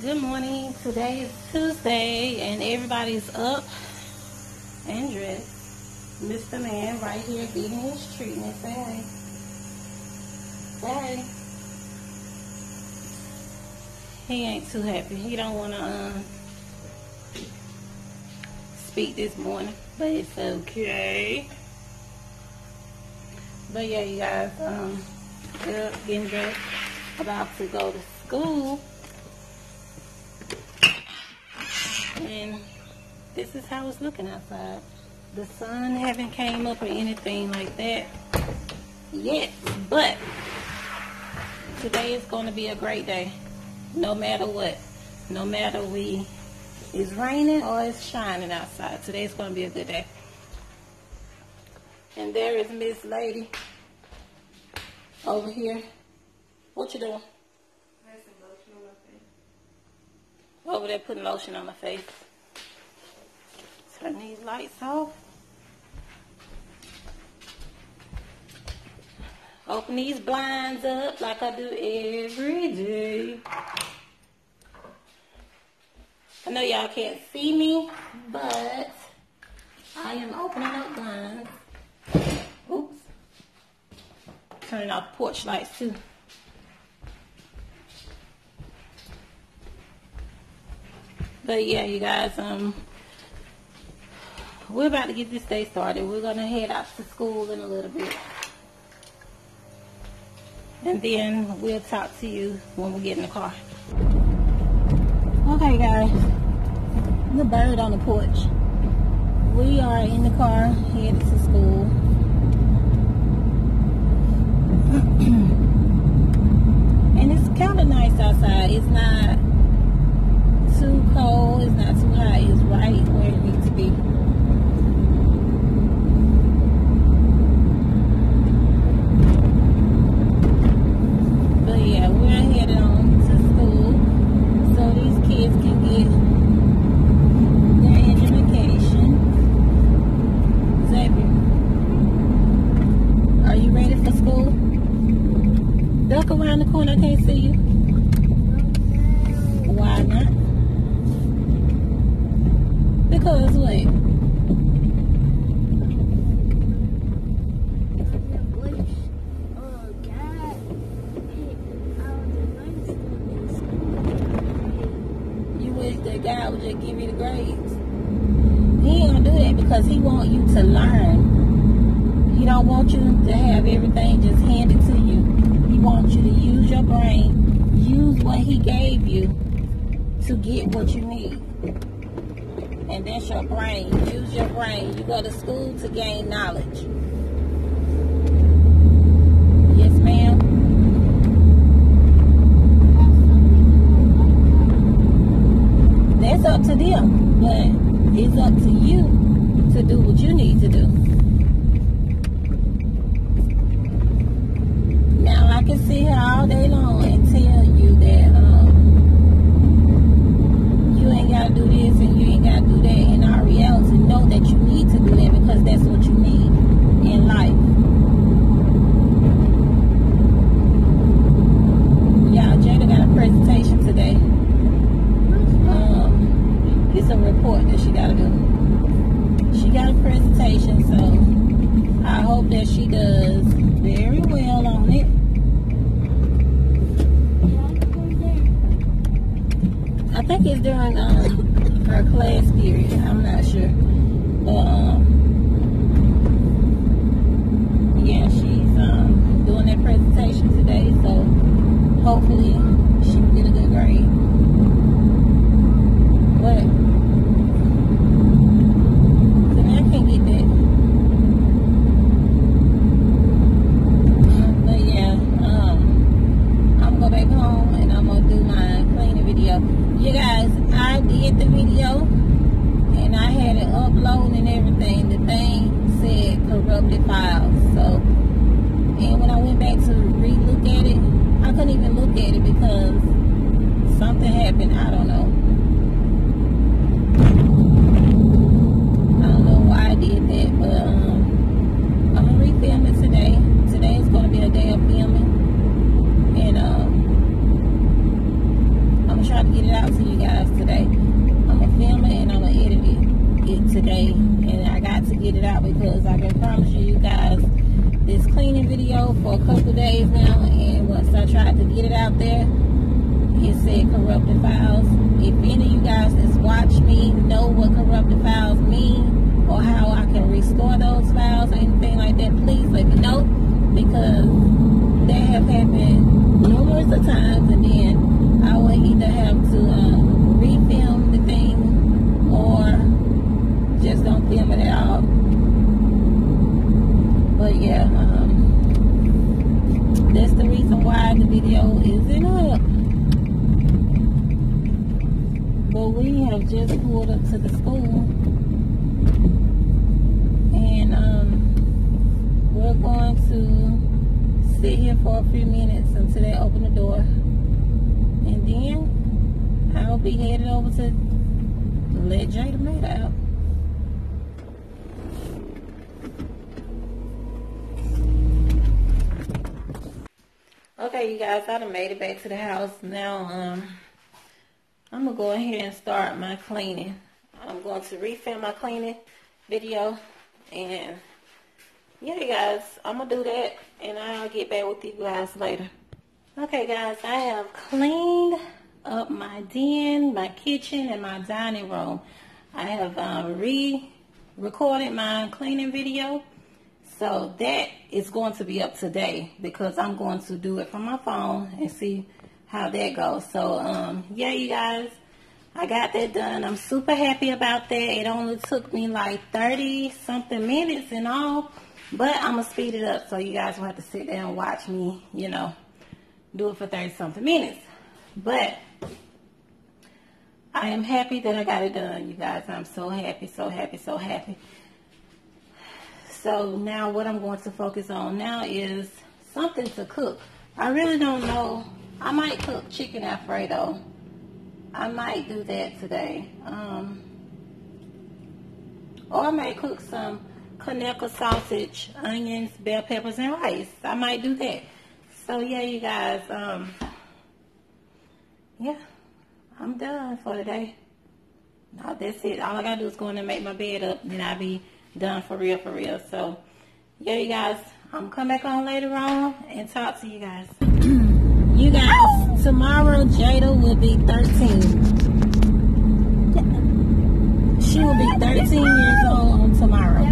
Good morning. Today is Tuesday and everybody's up and dressed. Mr. Man right here getting his treatment. Say hey. Say. He ain't too happy. He don't want to um, speak this morning, but it's okay. But yeah, you guys, um, getting dressed, about to go to school. And this is how it's looking outside. The sun haven't came up or anything like that yet, but today is going to be a great day, no matter what. No matter we it's raining or it's shining outside. Today's going to be a good day. And there is Miss Lady over here. What you doing? Over there putting lotion on my face. Turn these lights off. Open these blinds up like I do every day. I know y'all can't see me, but I am opening up blinds. Oops. Turning off porch lights too. But yeah, you guys, um, we're about to get this day started. We're gonna head out to school in a little bit. And then we'll talk to you when we get in the car. Okay guys, the bird on the porch. We are in the car headed to school. and it's kind of nice outside. It's not too cold, it's not too hot, it's right where it needs to be. But yeah, we're headed on to school so these kids can get their education. Xavier, are you ready for school? Duck around the corner, I can't see you. Why not? Because what? You wish that You the grades. He gonna do that because he want you to learn. He don't want you to have everything just handed to you. He wants you to use your brain, use what he gave you to get what you need. And that's your brain. Use your brain. You go to school to gain knowledge. Yes, ma'am. That's up to them, but it's up to you to do what you need to do. Now, I can sit here all day long I think it's during um, her class period. I'm not sure. But, um, yeah, she's um, doing that presentation today, so hopefully Have just pulled up to the school and um, we're going to sit here for a few minutes until they open the door. And then I'll be headed over to let Jada Made out. Okay, you guys, I done made it back to the house. Now, um, I'm gonna go ahead and start my cleaning. I'm going to refilm my cleaning video and yeah guys I'm gonna do that and I'll get back with you guys later. Okay guys I have cleaned up my den my kitchen and my dining room. I have um, re-recorded my cleaning video. So that is going to be up today because I'm going to do it from my phone and see how that goes. So, um, yeah, you guys, I got that done. I'm super happy about that. It only took me like 30 something minutes and all, but I'm going to speed it up so you guys will have to sit there and watch me, you know, do it for 30 something minutes. But I am happy that I got it done, you guys. I'm so happy, so happy, so happy. So now what I'm going to focus on now is something to cook. I really don't know I might cook chicken alfredo. I might do that today. Um, or I might cook some Conecuh sausage, onions, bell peppers, and rice. I might do that. So yeah, you guys. Um, yeah, I'm done for today. No, that's it. All I gotta do is go in and make my bed up, then I'll be done for real, for real. So yeah, you guys. I'm gonna come back on later on and talk to you guys. You guys, tomorrow Jada will be 13. She will be 13 years old on tomorrow.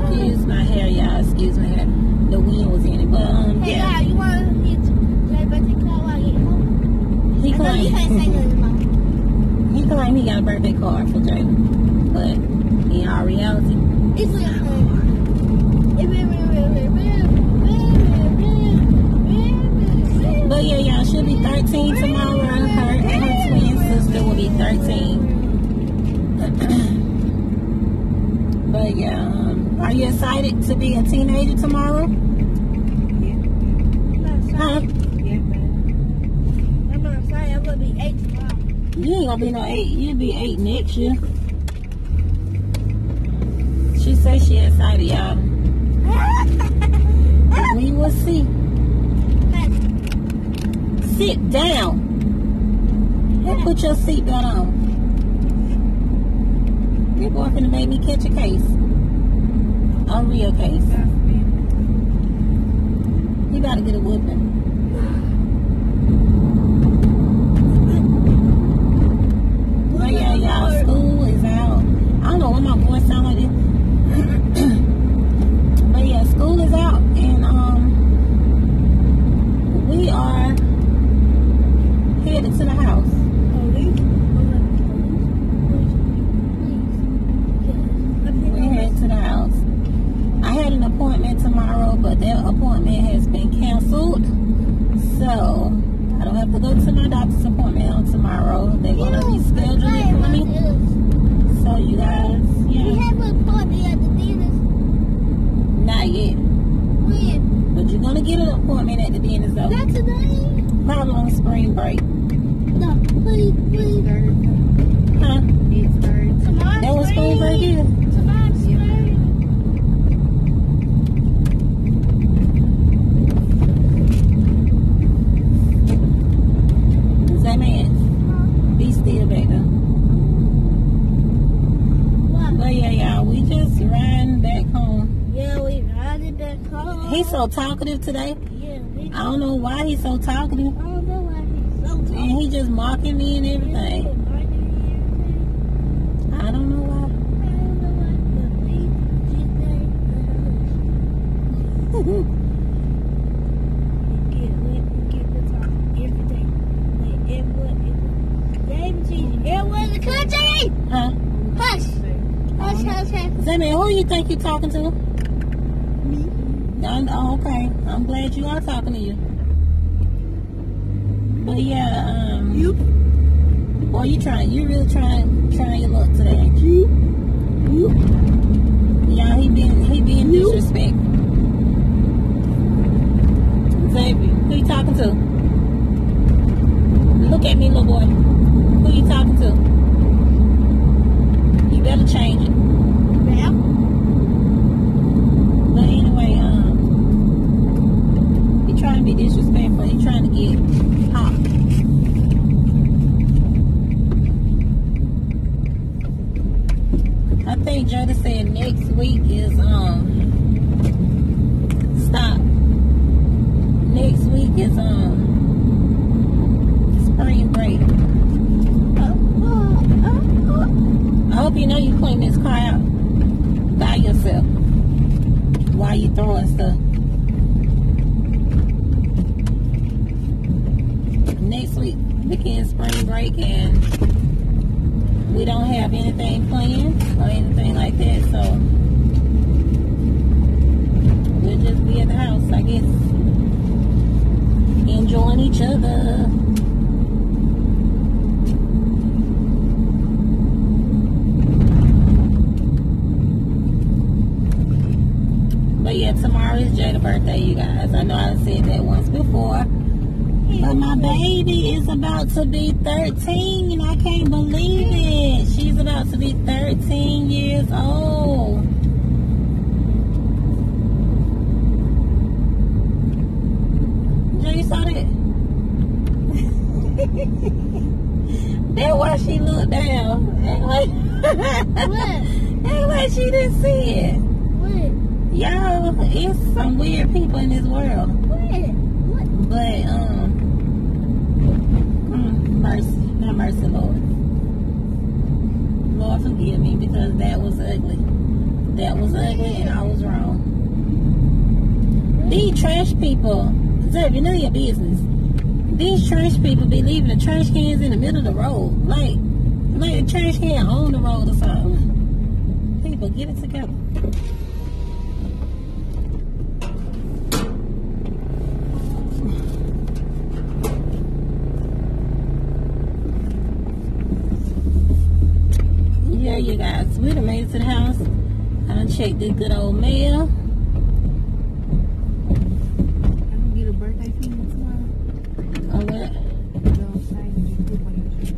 Excuse my hair, y'all. Excuse my hair. The wind was in it. But, um, yeah. Hey, you want to get Jay birthday card while I home? He I know you can't say claimed, he got a birthday card for Jada. But in all reality, It's real, but yeah, um, are you excited to be a teenager tomorrow? Not Huh? sorry. I'm not sorry. I'm gonna be eight tomorrow. You ain't gonna be no eight. You'll be eight next year. She says she excited, y'all. We will see. Sit down and put your seatbelt on. Your boy finna make me catch a case. A real case. You gotta get a whooping. But yeah, y'all, school is out. I don't know what my voice sound like. But yeah, school is out, I'm at the dentist though. Not today. On spring break. No, please, please. Huh? It's Thursday. Tomorrow's that was spring break is. Tomorrow's man, be still there. Yeah, we just back home. Yeah, we back home. He's so talkative today. I don't know why he's so talkative. I don't know why he's so talkative. And he just mocking me and everything. I don't know why. I don't know what the week did. It was. Huh? Hush! Hush, hush, hush. Zimmy, who you think you're talking to? Oh, okay. I'm glad you are talking to you. But yeah, um, You? boy, you trying, you really trying, trying your luck today. you? You? You? Yeah, he being, he being You? disrespectful. Xavier, who you talking to? Look at me, little boy. Who you talking to? You better change it. Now? But anyway, um, he trying to be disrespectful. He trying to get hot. I think Jada said next week is um stop. Next week is um spring break. I hope you know you clean this car out by yourself while you throwing stuff. Next week begins spring break and we don't have anything planned or anything like that, so we'll just be at the house, I guess, enjoying each other. But yeah, tomorrow is Jada's birthday, you guys. I know I said that once before. But my baby is about to be 13 and I can't believe it. She's about to be 13 years old. Joe, you saw that? That's why she looked down. What? act like she didn't see it. What? Y'all, it's some weird people in this world. What? What? But um, mercy, Lord. Lord, forgive me because that was ugly. That was ugly, and I was wrong. These trash people, Zeb, you know your business. These trash people be leaving the trash cans in the middle of the road, like, like the trash can on the road or something. People, get it together. Yeah, you guys, we done made it to the house. I done checked the good old mail. I'm gonna get a birthday feeling tomorrow. What? You put on your shirt.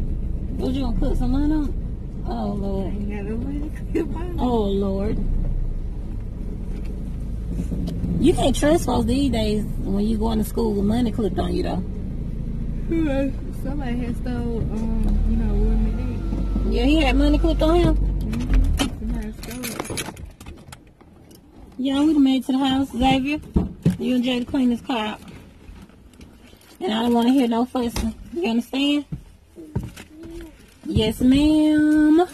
What you gonna put some money on? Oh, Lord. ain't got no money to on. Oh, Lord. You can't trust folks these days when you going to school with money clipped on you, though. Somebody has stole, um, you know, Will Yeah, he had money clipped on him. Yeah, we done made it to the house. Xavier, you and Jada clean this car. And I don't want to hear no fussing. You understand? Yes, ma'am.